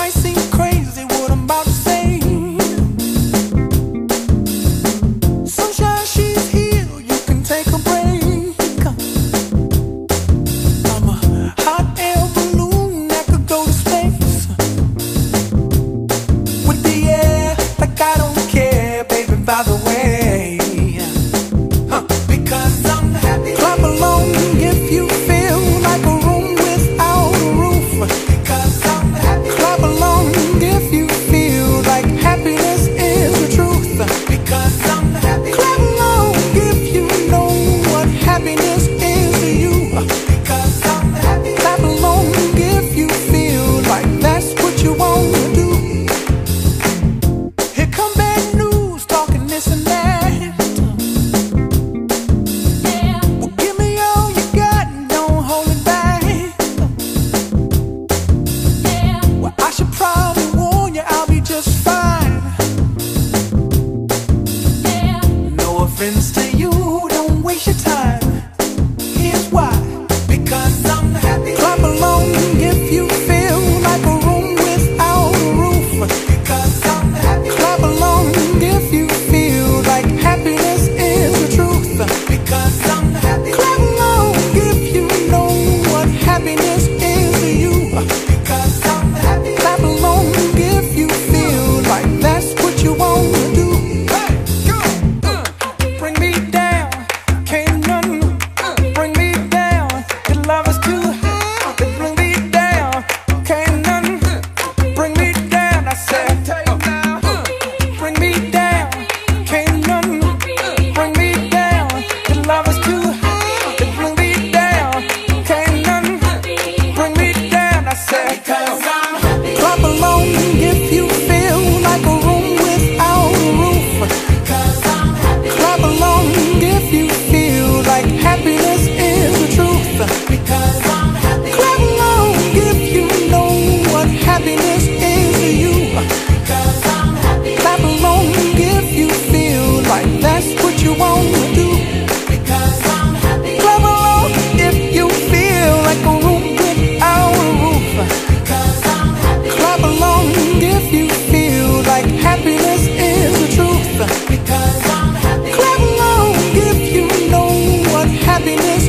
might seem crazy. happiness